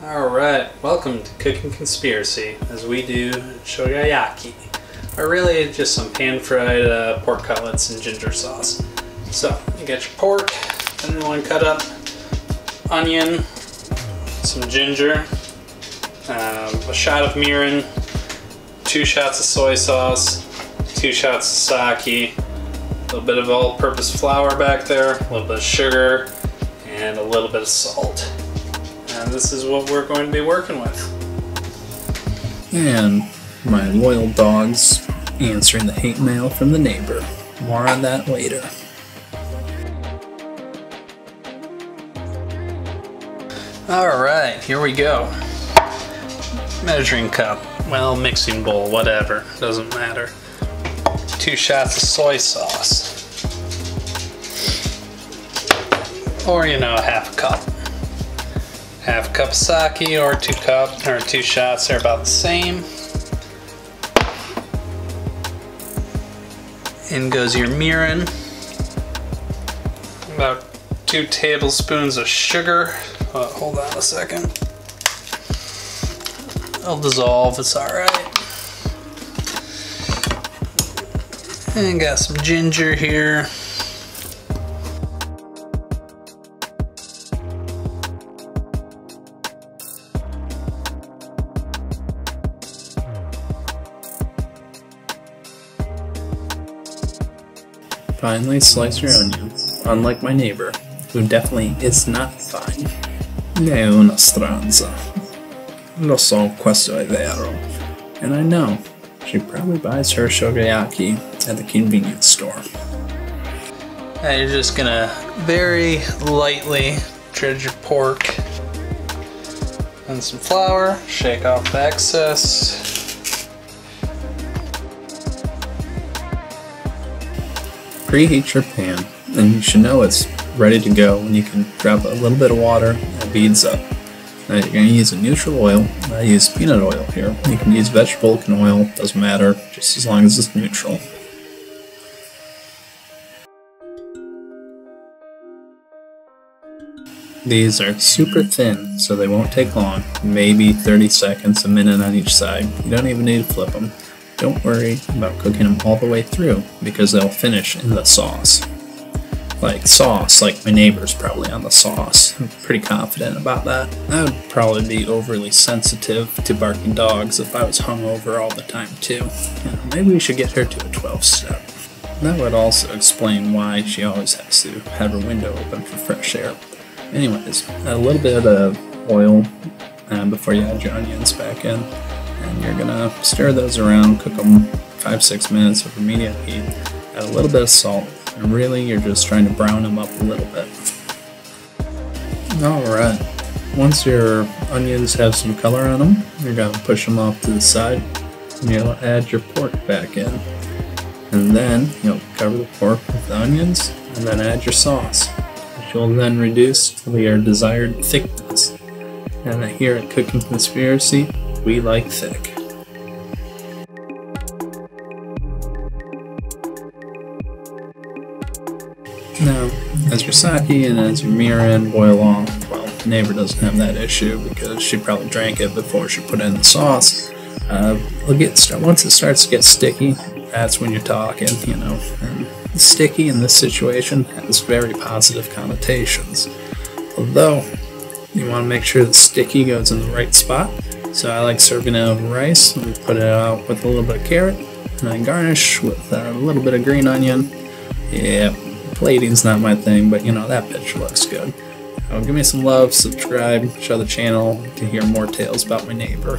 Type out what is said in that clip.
Alright, welcome to Cooking Conspiracy as we do shogayaki, or really just some pan fried uh, pork cutlets and ginger sauce. So, you get your pork, you want cut up onion, some ginger, um, a shot of mirin, two shots of soy sauce, two shots of sake, a little bit of all purpose flour back there, a little bit of sugar, and a little bit of salt. And this is what we're going to be working with. And my loyal dogs answering the hate mail from the neighbor. More on that later. Alright, here we go. Measuring cup, well, mixing bowl, whatever, doesn't matter. Two shots of soy sauce. Or, you know, half a cup. Half cup of sake or two cup or two shots, they're about the same. In goes your mirin. About two tablespoons of sugar. Uh, hold on a second. It'll dissolve, it's alright. And got some ginger here. Finally, slice your onion, unlike my neighbor, who definitely is not fine. È una stranza. Lo so, questo è vero. And I know, she probably buys her shogayaki at the convenience store. And you're just gonna very lightly dredge your pork and some flour, shake off the excess. Preheat your pan, and you should know it's ready to go when you can drop a little bit of water and it beads up. Now you're going to use a neutral oil. I use peanut oil here. You can use vegetable canola oil, doesn't matter, just as long as it's neutral. These are super thin, so they won't take long, maybe 30 seconds, a minute on each side. You don't even need to flip them. Don't worry about cooking them all the way through, because they'll finish in the sauce. Like sauce, like my neighbor's probably on the sauce. I'm pretty confident about that. I would probably be overly sensitive to barking dogs if I was hungover all the time too. Maybe we should get her to a 12 step. That would also explain why she always has to have her window open for fresh air. Anyways, a little bit of oil um, before you add your onions back in. And you're gonna stir those around, cook them 5-6 minutes over medium heat. Add a little bit of salt, and really you're just trying to brown them up a little bit. Alright, once your onions have some color on them, you're gonna push them off to the side, and you'll add your pork back in. And then you'll cover the pork with the onions, and then add your sauce which you'll then reduce to your desired thickness. And here at Cooking Conspiracy, we like thick. Now, as your sake and as your mirin boil off, well, the neighbor doesn't have that issue because she probably drank it before she put in the sauce. Uh, get once it starts to get sticky, that's when you're talking, you know. And sticky in this situation has very positive connotations. Although, you want to make sure the sticky goes in the right spot. So I like serving it over rice. We put it out with a little bit of carrot, and I garnish with a little bit of green onion. Yeah, plating's not my thing, but you know, that picture looks good. So give me some love, subscribe, show the channel to hear more tales about my neighbor.